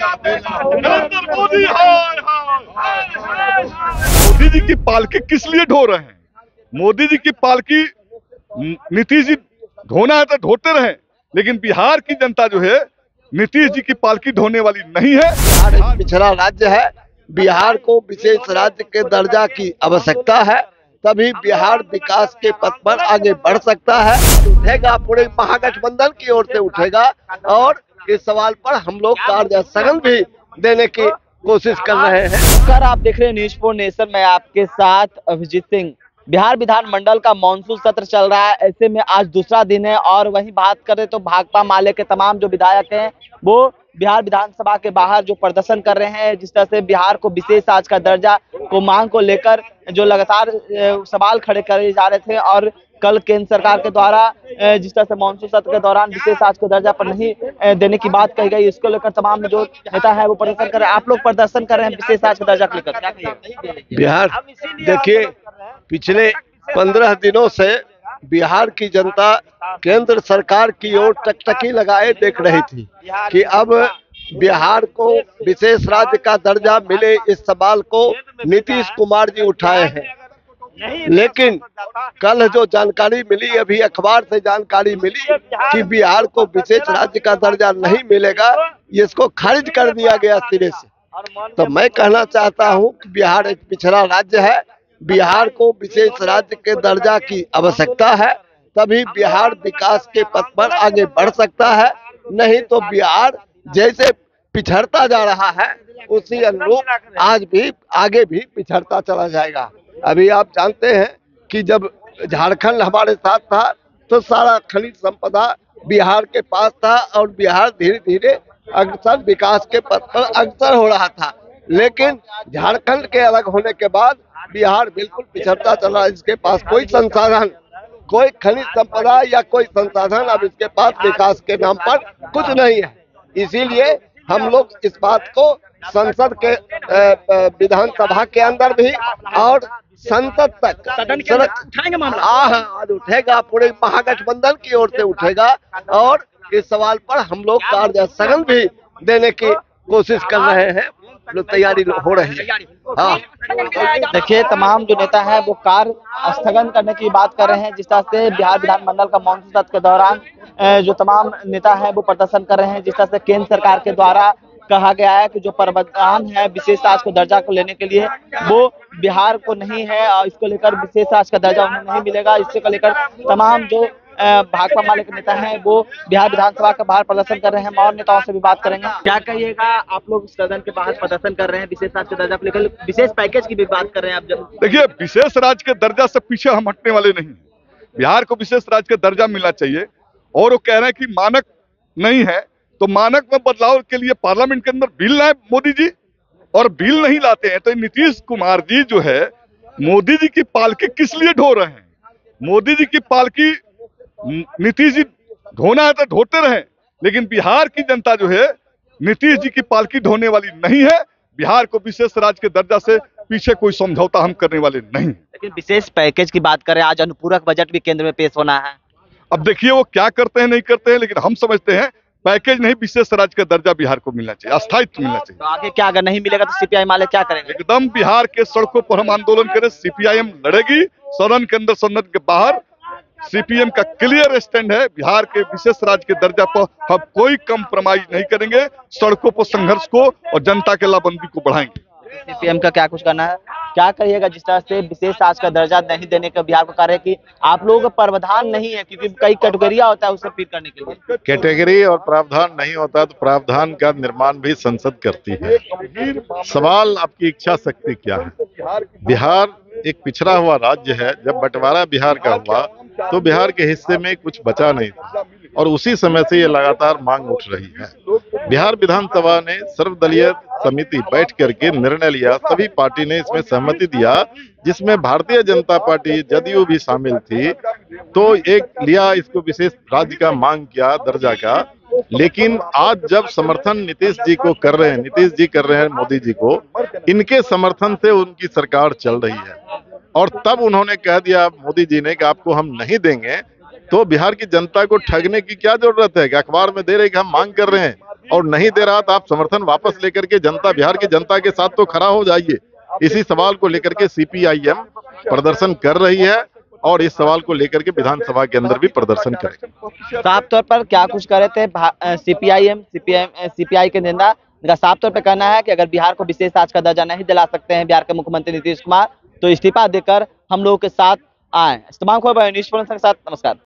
नरेंद्र मोदी मोदी जी की पालकी किस लिए ढो रहे हैं? मोदी जी की पालकी नीतीश जी ढोना है तो ढोते रहे, लेकिन बिहार की जनता जो है, नीतीश जी की पालकी ढोने वाली नहीं है। पिछड़ा राज्य है, बिहार को विशेष राज्य के दर्जा की आवश्यकता है, तभी बिहार विकास के पथ पर आगे बढ़ सकता है। उठेगा पूरे महागठबंधन की ओर से उठेगा और इस सवाल पर हम लोग कार्य स्थगन भी देने की कोशिश कर रहे हैं। नमस्कार आप देख रहे हैं न्यूज़ फोर नेशन में आपके साथ अभिजीत सिंह। बिहार विधान मंडल का मानसून सत्र चल रहा है ऐसे में आज दूसरा दिन है और वहीं बात करें तो भाकपा माले के तमाम जो विधायक हैं वो बिहार विधानसभा के बाहर जो प्रदर्शन कर रहे हैं जिस तरह से बिहार को विशेष आज का दर्जा को मांग को लेकर जो लगातार सवाल खड़े करे जा रहे थे और कल केंद्र सरकार के द्वारा जिस तरह से मानसून सत्र के दौरान विशेष आज के दर्जा पर नहीं देने की बात कही गई, इसको लेकर तमाम जो नेता है वो प्रदर्शन कर रहे हैं। आप लोग प्रदर्शन कर रहे हैं विशेष आज के दर्जा लेकर। बिहार, देखिए, पिछले पंद्रह दिनों से बिहार की जनता केंद्र सरकार की ओर टकटकी लगाए देख रही थी कि अब बिहार को विशेष राज्य का दर्जा मिले इस सवाल को नीतीश कुमार जी उठाए हैं। लेकिन कल जो जानकारी मिली अभी अखबार से जानकारी मिली कि बिहार को विशेष राज्य का दर्जा नहीं मिलेगा इसको खारिज कर दिया गया सिरे से। तो मैं कहना चाहता हूँ कि बिहार एक पिछड़ा राज्य है बिहार को विशेष राज्य के दर्जा की आवश्यकता है तभी बिहार विकास के पथ पर आगे बढ़ सकता है। नहीं तो बिहार जैसे पिछड़ता जा रहा है उसी अनुरूप आज भी आगे भी पिछड़ता चला जाएगा। अभी आप जानते हैं कि जब झारखंड हमारे साथ था तो सारा खनिज संपदा बिहार के पास था और बिहार धीरे धीरे अग्रसर विकास के पथ पर अग्रसर हो रहा था। लेकिन झारखंड के अलग होने के बाद बिहार बिल्कुल पिछड़ता चला। इसके पास कोई संसाधन, कोई खनिज संपदा या कोई संसाधन अब इसके पास विकास के नाम पर कुछ नहीं है। इसीलिए हम लोग इस बात को संसद के विधानसभा के अंदर भी और संसद तक सड़क- हाँ हाँ आज उठेगा पूरे महागठबंधन की ओर से उठेगा और इस सवाल पर हम लोग कार्य स्थगन भी देने की कोशिश कर रहे हैं। जो तैयारी हो रही है। हाँ। देखिए तमाम जो नेता है वो कार्य स्थगन करने की बात कर रहे हैं। जिस तरह से बिहार विधानमंडल का मानसून सत्र के दौरान जो तमाम नेता है वो प्रदर्शन कर रहे हैं। जिस तरह से केंद्र सरकार के द्वारा कहा गया है कि जो प्रावधान है विशेष राज को दर्जा को लेने के लिए, वो बिहार को नहीं है, और इसको लेकर विशेष राज का दर्जा उन्हें नहीं मिलेगा। इससे लेकर तमाम जो भाकपा माले के नेता हैं, वो बिहार विधानसभा के बाहर प्रदर्शन कर रहे हैं। और नेताओं से भी बात करेंगे। क्या कहिएगा, आप लोग सदन के बाहर प्रदर्शन कर रहे हैं, विशेष राज के दर्जा को लेकर? विशेष पैकेज की भी बात कर रहे हैं आप जब। देखिए, विशेष राज्य के दर्जा से पीछे हम हटने वाले नहीं। बिहार को विशेष राज्य का दर्जा मिलना चाहिए। और वो कह रहे हैं कि मानक नहीं है। तो मानक में बदलाव के लिए पार्लियामेंट के अंदर बिल लाए मोदी जी और बिल नहीं लाते हैं तो नीतीश कुमार जी जो है मोदी जी की पालकी किस लिए ढो रहे हैं मोदी जी की पालकी नीतीश जी ढोना है तो ढोते रहे लेकिन बिहार की जनता जो है नीतीश जी की पालकी ढोने वाली नहीं है बिहार को विशेष राज्य के दर्जा से पीछे कोई समझौता हम करने वाले नहीं। लेकिन विशेष पैकेज की बात करें आज अनुपूरक बजट भी केंद्र में पेश होना है अब देखिए वो क्या करते हैं नहीं करते हैं लेकिन हम समझते हैं पैकेज नहीं विशेष राज्य का दर्जा बिहार को मिलना चाहिए अस्थायित्व मिलना चाहिए। तो आगे क्या अगर नहीं मिलेगा तो सीपीआई माले क्या करेंगे? एकदम बिहार के सड़कों पर हम आंदोलन करें सीपीआईएम लड़ेगी सदन के अंदर सदन के बाहर सीपीएम का क्लियर स्टैंड है बिहार के विशेष राज्य के दर्जा पर हम कोई कम्प्रोमाइज नहीं करेंगे सड़कों पर संघर्ष को और जनता के लाबंदी को बढ़ाएँगे। सीपीएम का क्या कुछ करना है? क्या करिएगा जिस तरह से विशेष आज का दर्जा नहीं देने का बिहार को कार्य की आप लोगों का प्रावधान नहीं है, क्योंकि कई कैटेगरिया होता है उसे फिर करने के लिए। कैटेगरी और प्रावधान नहीं होता तो प्रावधान का निर्माण भी संसद करती है। सवाल आपकी इच्छा शक्ति क्या है? बिहार एक पिछड़ा हुआ राज्य है, जब बंटवारा बिहार का हुआ तो बिहार के हिस्से में कुछ बचा नहीं था। और उसी समय से ये लगातार मांग उठ रही है। बिहार विधानसभा ने सर्वदलीय समिति बैठ करके निर्णय लिया। सभी पार्टी ने इसमें सहमति दिया, जिसमें भारतीय जनता पार्टी जदयू भी शामिल थी। तो एक लिया इसको विशेष राज्य का मांग किया, दर्जा का। लेकिन आज जब समर्थन नीतीश जी को कर रहे हैं, नीतीश जी कर रहे हैं, मोदी जी को, इनके समर्थन से उनकी सरकार चल रही है। और तब उन्होंने कह दिया मोदी जी ने कि आपको हम नहीं देंगे। तो बिहार की जनता को ठगने की क्या ज़रूरत है? कि अखबार में दे रहे कि हम मांग कर रहे हैं। और नहीं दे रहा तो आप समर्थन वापस लेकर के जनता, बिहार की जनता के साथ तो खड़ा हो जाइए। इसी सवाल को लेकर के सीपीआईएम प्रदर्शन कर रही है और इस सवाल को लेकर के विधानसभा के अंदर भी प्रदर्शन करेंगे साफ़ तौर पर क्या कुछ कर रहे थे सीपीआईएम सीपीएम सीपीआई के नेता इनका साफ़ तौर पर कहना है कि अगर बिहार को विशेष आज का दर्जा नहीं दिला सकते हैं बिहार के मुख्यमंत्री नीतीश कुमार तो इस्तीफा देकर हम लोगों के साथ आए। तमाम खबर न्यूज़ के साथ। नमस्कार।